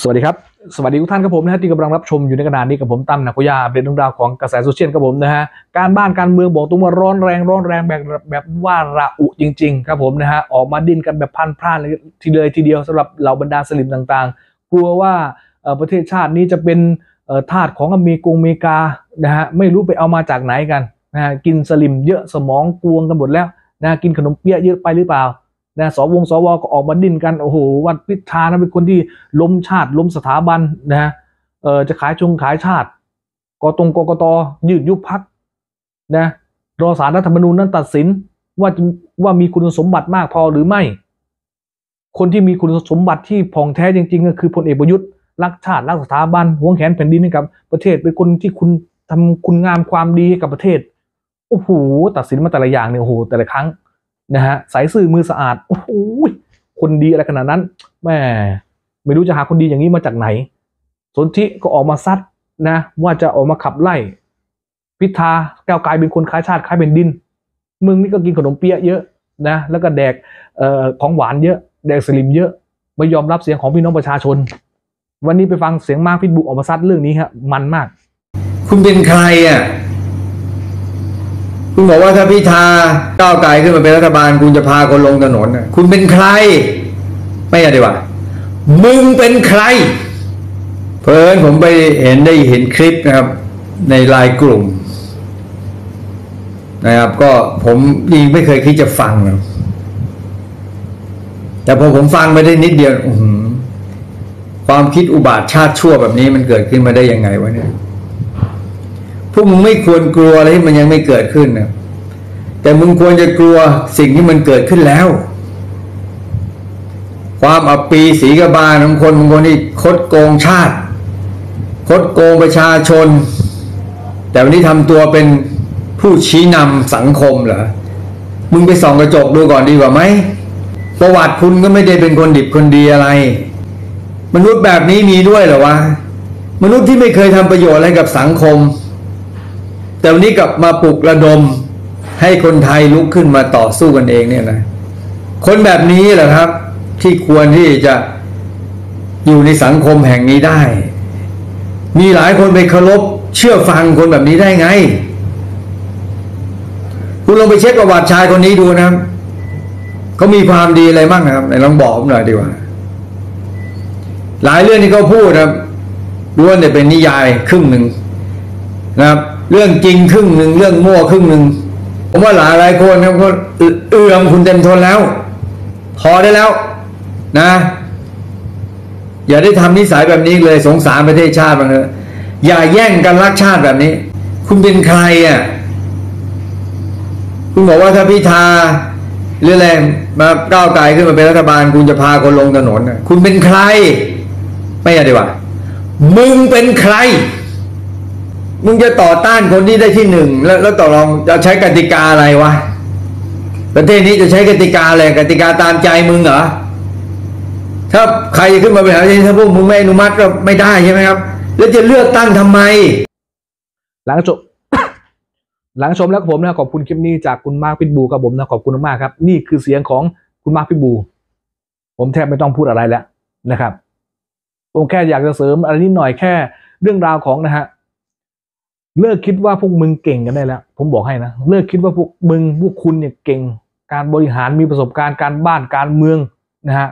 สวัสดีครับ สวัสดีทุกท่านครับผมนะฮะที่กำลังรับชมอยู่ในขณะนี้กับผมตั้มนักยาเป็นเรื่องราวของกระแสโซเชียลครับผมนะฮะการบ้านการเมืองบอกตรงว่าร้อนแรงร้อนแรงแบบแบบว่าระอุจริง ๆ ครับผมนะฮะออกมาดิ้นกันแบบพันพลาดเลยทีเลยทีเดียวสำหรับเหล่าบรรดาสลิ่มต่างๆ กลัวว่าประเทศชาตินี้จะเป็นทาสของอเมริกงอเมริกานะฮะไม่รู้ไปเอามาจากไหนกันนะฮะกินสลิ่มเยอะสมองกลวงกันหมดแล้วนะกินขนมเปี๊ยะเยอะไปหรือเปล่า นะสวงสวก็ออกมาดิ้นกันโอ้โหวัดพิธานะเป็นคนที่ล้มชาติล้มสถาบันนะเออจะขายชงขายชาติกตรงกกตยืดยุบพักนะรอสารรัฐธรรมนูญนั้นตัดสินว่าว่ามีคุณสมบัติมากพอหรือไม่ คนที่มีคุณสมบัติที่ผ่องแท้จริงๆ ก็คือพลเอกประยุทธ์รักชาติรักสถาบันหวงแขนแผ่นดินให้กับ ประเทศเป็นคนที่คุณทำคุณงามความดีให้กับประเทศโอ้โหตัดสินมาแต่ละอย่างเนี่ยโอ้โหแต่ละครั้ง นะฮะใส่ซื่อมือสะอาดโอ้โหคนดีอะไรขนาดนั้นแม่ไม่รู้จะหาคนดีอย่างนี้มาจากไหน สนธิก็ออกมาซัดนะ ว่าจะออกมาขับไล่ พิธาแก้วกลายเป็นคนค้ายชาติค้ายเป็นดิน มึงนี่ก็กินขนมเปี๊ยะเยอะนะแล้วก็แดกเอ่อของหวานเยอะแดกสลิมเยอะไม่ยอมรับเสียงของพี่น้องประชาชน วันนี้ไปฟังเสียงมาร์คพิทบุออกมาซัดเรื่องนี้ฮะมันมาก คุณเป็นใครอะ คุณบอกว่าถ้าพิธาก้าวไกลขึ้นมาเป็นรัฐบาล คุณจะพาคนลงถนนนะคุณเป็นใคร ไม่ใช่ดีกว่ามึงเป็นใคร เพิ่นผมไปเห็นได้เห็นคลิปนะครับ ในไลน์กลุ่ม นะครับ ก็ผมยิงไม่เคยคิดจะฟังนะแต่พอผมฟังไปได้นิดเดียวอื้อหือความคิดอุบาทชาติชั่วแบบนี้มันเกิดขึ้นมาได้ยังไงวะเนี่ย พวกมึงไม่ควรกลัวอะไรที่มันยังไม่เกิดขึ้นนะแต่มึงควรจะกลัวสิ่งที่มันเกิดขึ้นแล้ว ความอับปีสีกบาลของคนบางคนที่คดโกงชาติ คดโกงประชาชน แต่วันนี้ทำตัวเป็นผู้ชี้นำสังคมเหรอมึงไปส่องกระจกดูก่อนดีกว่าไหมประวัติคุณก็ไม่ได้เป็นคนดิบคนดีอะไร มนุษย์แบบนี้มีด้วยเหรอวะมนุษย์ที่ไม่เคยทำประโยชน์อะไรกับสังคม แต่วันนี้กลับมาปลุกระดมให้คนไทยลุกขึ้นมาต่อสู้กันเองเนี่ยนะ คนแบบนี้แหละครับ ที่ควรที่จะอยู่ในสังคมแห่งนี้ได้ มีหลายคนไปเคารพเชื่อฟังคนแบบนี้ได้ไง คุณลองไปเช็คประวัติชายคนนี้ดูนะครับเขามีความดีอะไรบ้างนะครับไหนลองบอกผมหน่อยดีกว่า หลายเรื่องที่เขาพูดนะครับล้วนแต่เป็นนิยายครึ่งหนึ่งนะครับ เรื่องจริงครึ่งหนึ่งเรื่องมั่วครึ่งหนึ่งผมว่าหลายหลายคนนะครับก็เอื้อมคุณเต็มทนแล้ว พอได้แล้วนะ อย่าได้ทำนิสัยแบบนี้เลยสงสารประเทศชาติบ้างเถอะอย่าแย่งกันรักชาติแบบนี้ คุณเป็นใครอะคุณบอกว่าถ้าพิธาหรืออะไรมาก้าวไกลขึ้นมาเป็นรัฐบาล คุณจะพาคนลงถนนคุณเป็นใคร ไม่ใช่ดีกว่ามึงเป็นใคร มึงจะต่อต้านคนที่ได้ที่หนึ่งแล้วแล้วต่อรองจะใช้กติกาอะไรวะประเทศนี้จะใช้กติกาอะไรกติกาตามใจมึงเหรอถ้าใครขึ้นมาบริหารประเทศถ้าพวกมึงไม่อนุมัติก็ไม่ได้ใช่ไหมครับ แล้วจะเลือกตั้งทำไม หลังจบหลังชมแล้วผมนะขอบคุณคลิปนี้จากคุณมาร์คพิทบูครับผมนะขอบคุณมากครับ นี่คือเสียงของคุณมาร์คพิทบู ผมแทบไม่ต้องพูดอะไรแล้วนะครับ ผมแค่อยากจะเสริมอะไรนิดหน่อยแค่เรื่องราวของนะฮะ เลิกคิดว่าพวกมึงเก่งกันได้แล้ว ผมบอกให้นะ เลิกคิดว่าพวกมึงพวกคุณเนี่ยเก่ง การบริหารมีประสบการณ์การบ้านการเมืองนะฮะ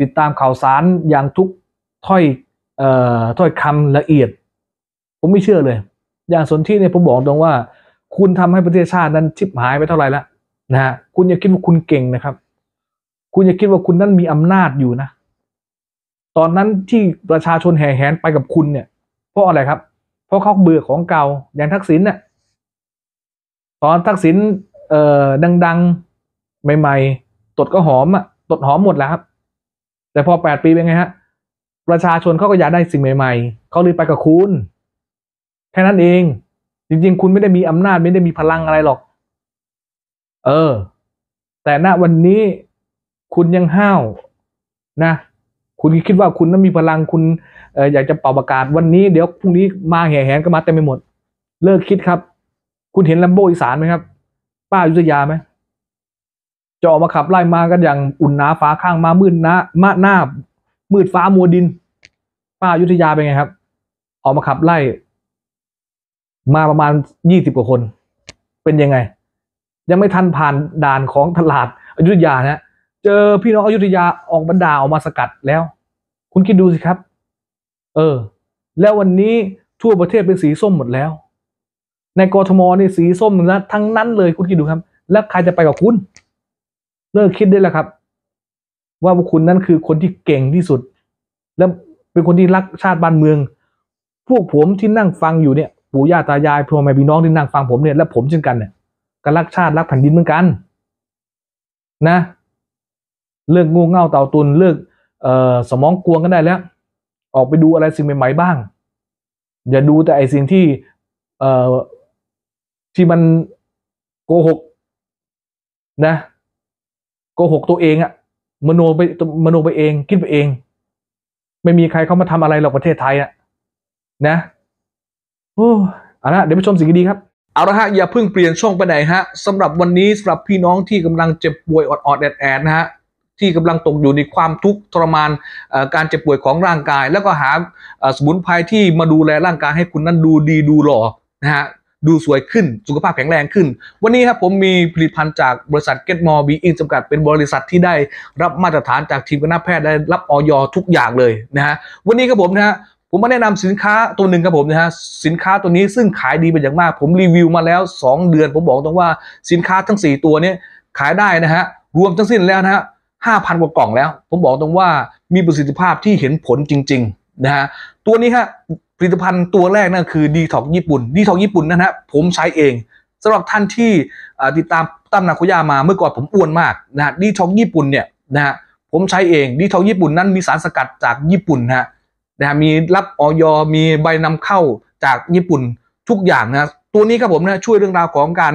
ติดตามข่าวสารอย่างทุกถ้อยเอ่อถ้อยคำละเอียด ผมไม่เชื่อเลย อย่างสนที่เนี่ยผมบอกตรงว่า คุณทำให้ประเทศชาตินั้นชิบหายไปเท่าไหร่แล้วนะฮะ คุณอย่าคิดว่าคุณเก่งนะครับ คุณอย่าคิดว่าคุณนั้นมีอำนาจอยู่นะ ตอนนั้นที่ประชาชนแห่แหนไปกับคุณเนี่ย เพราะอะไรครับ เพราะเขาเบื่อของเก่าอย่างทักษิณเนี่ยตอนทักษิณเอ่อดัง ๆ ใหม่ ๆ ตดก็หอมอะตดหอมหมดแล้วครับ แต่พอแปดปีเป็นไงฮะ ประชาชนเขาก็อยากได้สิ่งใหม่ ๆเขาเลยไปกับคุณ แค่นั้นเอง จริง ๆ คุณไม่ได้มีอำนาจไม่ได้มีพลังอะไรหรอก เออ แต่ณวันนี้คุณยังห้าวนะ คุณคิดว่าคุณนั้นมีพลังคุณอยากจะเป่าประกาศวันนี้เดี๋ยวพรุ่งนี้มาแห่แหนก็มาเต็มไปหมด เลิกคิดครับ คุณเห็นลัมโบอีสานไหมครับ ป้ายุทธยาไหมจะออกมาขับไล่มากันอย่างอุ่นหนาฟ้าข้างมามืดนะมาหน้า มืดฟ้ามัวดิน ป้ายุทธยาเป็นไงครับ ออกมาขับไล่ มาประมาณยี่สิบกว่าคน เป็นยังไง ยังไม่ทันผ่านด่านของตลาดอยุธยานะ เจอพี่น้องอยุธยาออกบรรดาออกมาสกัดแล้ว คุณคิดดูสิครับ เออ แล้ววันนี้ทั่วประเทศเป็นสีส้มหมดแล้ว ในกรทมนี่สีส้มนะทั้งนั้นเลยคุณคิดดูครับ แล้วใครจะไปกับคุณ เลิกคิดได้แล้วครับ ว่าพวกคุณนั้นคือคนที่เก่งที่สุด และเป็นคนที่รักชาติบ้านเมือง พวกผมที่นั่งฟังอยู่เนี่ยปู่ย่าตายายพ่อแม่พี่น้องที่นั่งฟังผมเนี่ยและผมเช่นกันเนี่ยก็รักชาติรักแผ่นดินเหมือนกัน นะ เลิกงูเง่าเต่าตุนเลิกเออสมองกวงกันได้แล้ว ออกไปดูอะไรสิ่งใหม่ๆบ้าง อย่าดูแต่ไอสิ่งที่เออที่มันโกหกนะโกหกตัวเองอะมโนไปมโนไปเองคิดไปเอง ไม่มีใครเข้ามาทำอะไรหรอกประเทศไทยอะนะโอ้เอาละเดี๋ยวไปชมสิ่งดีๆครับ เอาละฮะอย่าเพิ่งเปลี่ยนช่องไปไหนฮะสำหรับวันนี้สำหรับพี่น้องที่กำลังเจ็บป่วยออดๆแอดนะฮะ ที่กำลังตกอยู่ในความทุกข์ทรมานการเจ็บป่วยของร่างกาย แล้วก็หาสมุนไพรที่มาดูแลร่างกายให้คุณนั้นดูดีดูหล่อนะฮะดูสวยขึ้นสุขภาพแข็งแรงขึ้น วันนี้ครับผมมีผลิตภัณฑ์จากบริษัท Get More Be In จำกัดเป็นบริษัทที่ได้รับมาตรฐานจากทีมคณะแพทย์ได้รับออยทุกอย่างเลยนะฮะวันนี้ครับผมนะฮะผมมาแนะนำสินค้าตัวหนึ่งครับผมนะฮะสินค้าตัวนี้ซึ่งขายดีเป็นอย่างมาก ผมรีวิวมาแล้ว 2 เดือน ผมบอกตรงว่าสินค้าทั้ง 4 ตัวนี้ขายได้นะฮะรวมทั้งสิ้นแล้วนะฮะ ห้าพันกว่ากล่องแล้ว ผมบอกตรงว่ามีประสิทธิภาพที่เห็นผลจริงๆนะฮะตัวนี้ฮะผลิตภัณฑ์ตัวแรกนั่นคือดีท็อกญี่ปุ่นดีท็อกญี่ปุ่นนะฮะผมใช้เองสำหรับท่านที่ติดตามตั้มนาโคย่ามาเมื่อก่อนผมอ้วนมากนะฮะดีท็อกญี่ปุ่นเนี่ยนะฮะผมใช้เองดีท็อกญี่ปุ่นนั้นมีสารสกัดจากญี่ปุ่นนะฮะนะฮะมีรับออยมีใบนำเข้าจากญี่ปุ่นทุกอย่างนะตัวนี้ครับผมนะช่วยเรื่องราวของการ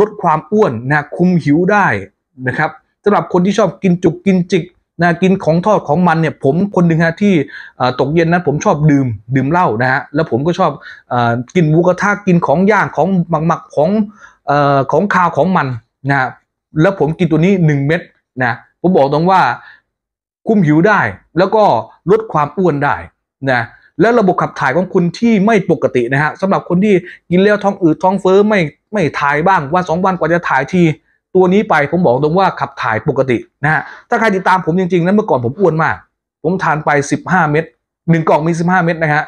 ลดความอ้วนนะคุมหิวได้นะครับ สำหรับคนที่ชอบกินจุกกินจิกนะกินของทอดของมันเนี่ยผมคนหนึ่งฮะที่ตกเย็นนั้นผมชอบดื่มดื่มเหล้านะฮะแล้วผมก็ชอบอกินหมูกระทะกินของย่างของหมักหมักๆของอของคาวของมันนะฮะแล้วผมกินตัวนี้หนึ่งเม็ดนะผมบอกตรงว่าคุมหิวได้ แล้วก็ลดความอ้วนได้นะแล้วระบบขับถ่ายของคุณที่ไม่ปกตินะฮะสำหรับคนที่กินแล้วท้องอืดท้องเฟ้อไม่ไม่ถ่ายบ้างวันสองวันกว่าจะถ่ายที ตัวนี้ไปผมบอกตรงว่าขับถ่ายปกตินะฮะถ้าใครติดตามผมจริงๆนั้นเมื่อก่อนผมอ้วนมาก ผมทานไป 15 เม็ดหนึ่งกล่องมี 15 เม็ดนะฮะ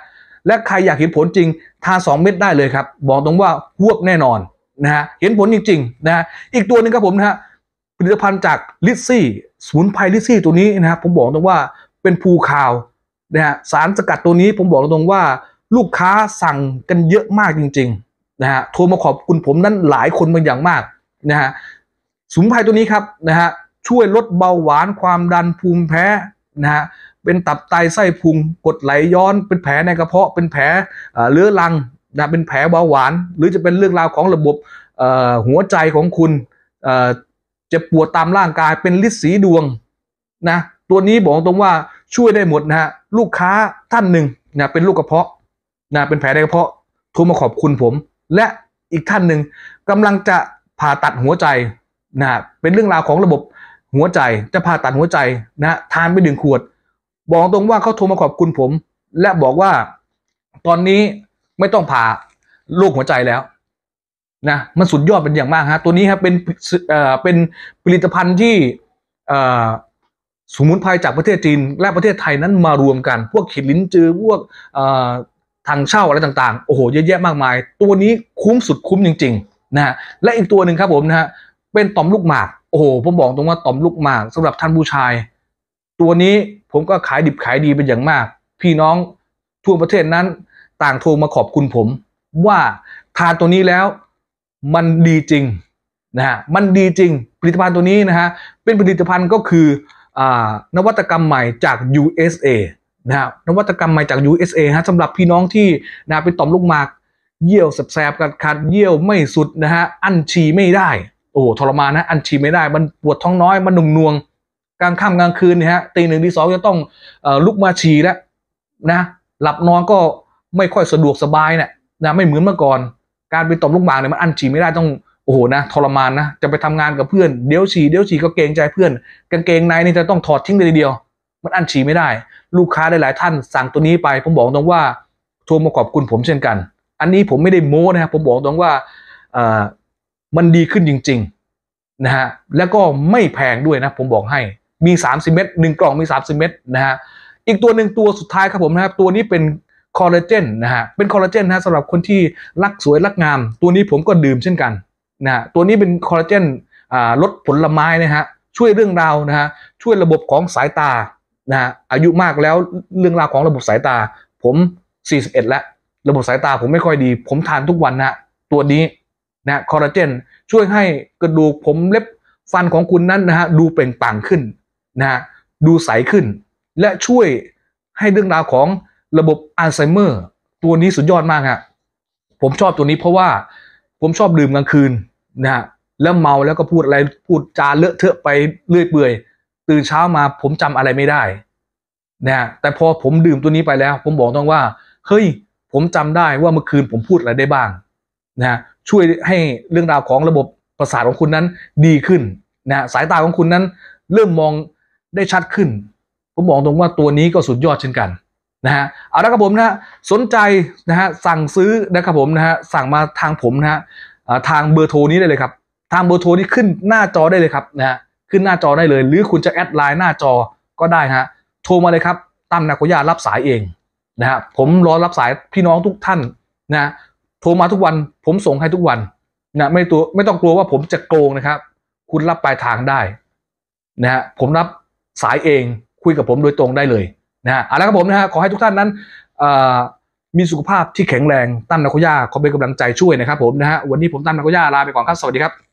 และใครอยากเห็นผลจริงทาน2เม็ดได้เลยครับ บอกตรงว่าหวบแน่นอนนะฮะเห็นผลจริงๆนะฮะอีกตัวหนึ่งครับผมนะฮะผลิตภัณฑ์จากลิซซี่สมุนไพรลิซซี่ตัวนี้นะครับผมบอกตรงว่าเป็นภูคาวนะฮะสารสกัดตัวนี้ผมบอกตรงว่าลูกค้าสั่งกันเยอะมากจริงๆนะฮะโทรมาขอบคุณผมนั้นหลายคนเป็นอย่างมากนะฮะ สมุนไพรตัวนี้ครับนะฮะช่วยลดเบาหวานความดันภูมิแพ้นะฮะเป็นตับไตไส้พุงกดไหลย้อน เป็นแผลในกระเพาะเป็นแผลเอ่อเรื้อรังนะเป็นแผลเบาหวาน หรือจะเป็นเรื่องราวของระบบหัวใจของคุณเจ็บปวดตามร่างกายเป็นลิสีดวงนะตัวนี้บอกตรงว่าช่วยได้หมดนะฮะลูกค้าท่านหนึ่งนะเป็นลูกกระเพาะนะเป็นแผลในกระเพาะโทรมาขอบคุณผม และอีกท่านหนึ่งกำลังจะผ่าตัดหัวใจ นะฮะเป็นเรื่องราวของระบบหัวใจจะผ่าตัดหัวใจนะฮะทานไปหนึ่งขวด บอกตรงว่าเขาโทรมาขอบคุณผม และบอกว่าตอนนี้ไม่ต้องผ่าโรคหัวใจแล้วนะมันสุดยอดเป็นอย่างมากฮะตัวนี้ครับเป็นเอ่อเป็นผลิตภัณฑ์ที่เอ่อสมุนไพรจากประเทศจีน และประเทศไทยนั้นมารวมกัน พวกขิดลิ้นจือพวกเอ่อทางเช่าอะไรต่างๆ โอ้โห เยอะแยะมากมาย ตัวนี้คุ้มสุดคุ้มจริง ๆ นะฮะ และอีกตัวหนึ่งครับผมนะฮะ เป็นต่อมลูกหมาก โอ้โห ผมบอกตรงว่าต่อมลูกหมากสำหรับท่านผู้ชาย ตัวนี้ผมก็ขายดิบขายดีเป็นอย่างมาก พี่น้องทั่วประเทศนั้น ต่างโทรมาขอบคุณผม ว่าทานตัวนี้แล้วมันดีจริงนะฮะมันดีจริง ผลิตภัณฑ์ตัวนี้นะฮะเป็นผลิตภัณฑ์ก็คืออนวัตกรรมใหม่จาก USA นะฮะนวัตกรรมใหม่จาก USA ฮะสำหรับพี่น้องที่นะเป็นต่อมลูกหมาก เยี่ยวแสบๆกัดขัดเยี่ยวไม่สุดนะฮะอั้นฉี่ไม่ได้ โอ้โหทรมานนะอันฉี่ไม่ได้มันปวดท้องน้อยมันหนุ่มนวงกลางค่ำกลางคืนเนี่ยฮะตีหนึ่งตีสองจะต้องอลุกมาฉี่แล้วนะ หลับนอนก็ไม่ค่อยสะดวกสบายเนี่ยนะไม่เหมือนเมื่อก่อน การเป็นต่อลูกหมากเนี่ยมันอันฉี่ไม่ได้ต้องโอ้โหนะทรมานนะจะไปทำงานกับเพื่อนเดี๋ยวฉี่เดี๋ยวฉี่ก็เกรงใจเพื่อน กางเกงในนี่จะต้องถอดทิ้งเลยเดียว มันอันฉี่ไม่ได้ ลูกค้าหลายๆท่านสั่งตัวนี้ไป ผมบอกตรงว่าโทรมาขอบคุณผมเช่นกัน อันนี้ผมไม่ได้โม้นะครับผมบอกตรงว่าอ่อ มันดีขึ้นจริงๆนะฮะแล้วก็ไม่แพงด้วยนะผมบอกให้มี 30 เม็ดหนึ่งกล่องมี 30 เม็ดนะฮะอีกตัวหนึ่งตัวสุดท้ายครับผมนะครับตัวนี้เป็นคอลลาเจนนะฮะเป็นคอลลาเจนนะฮะสำหรับคนที่รักสวยรักงาม ตัวนี้ผมก็ดื่มเช่นกันนะฮะตัวนี้เป็นคอลลาเจนลดผลไม้นะฮะช่วยเรื่องราวนะฮะช่วยระบบของสายตานะฮะอายุมากแล้วเรื่องราวของระบบสายตา ผม 41 แล้ว ระบบสายตาผมไม่ค่อยดี ผมทานทุกวันนะตัวนี้ นะคอลลาเจนช่วยให้กระดูกผมเล็บฟันของคุณนั้นนะฮะดูเปล่งปลั่งขึ้นนะฮะดูใสขึ้น และช่วยให้เรื่องราวของระบบอัลไซเมอร์ ตัวนี้สุดยอดมากฮะผมชอบตัวนี้เพราะว่าผมชอบดื่มกลางคืนนะฮะแล้วเมาแล้วก็พูดอะไรพูดจาเลอะเทอะไปเรื่อยเปื่อยตื่นเช้ามาผมจำอะไรไม่ได้นะฮะแต่พอผมดื่มตัวนี้ไปแล้ว ผมบอกตรงว่าเฮ้ยผมจำได้ว่าเมื่อคืนผมพูดอะไรได้บ้าง นะช่วยให้เรื่องราวของระบบประสาทของคุณนั้นดีขึ้นนะฮะสายตาของคุณนั้นเริ่มมองได้ชัดขึ้น ผมบอกตรงว่าตัวนี้ก็สุดยอดเช่นกันนะฮะเอาละครับผมนะฮะสนใจนะฮะสั่งซื้อนะครับผมนะฮะสั่งมาทางผมนะฮะทางเบอร์โทรนี้ได้เลยครับ ทางเบอร์โทรที่ขึ้นหน้าจอได้เลยครับนะฮะขึ้นหน้าจอได้เลย หรือคุณจะแอดไลน์หน้าจอก็ได้ฮะโทรมาเลยครับตั้มนาโกย่ารับสายเองนะฮะผมรอรับสายพี่น้องทุกท่านนะ โทรมาทุกวันผมส่งให้ทุกวันนะไม่ตัวไม่ต้องกลัวว่าผมจะโกงนะครับ คุณรับปลายทางได้นะฮะผมรับสายเองคุยกับผมโดยตรงได้เลยนะฮะเอาละครับผมนะฮะขอให้ทุกท่านนั้นอ่อมีสุขภาพที่แข็งแรงตั้มนักขย่าขอเป็นกำลังใจช่วยนะครับผมนะฮะวันนี้ผมตั้มนักขย่าลาไปก่อนครับสวัสดีครับ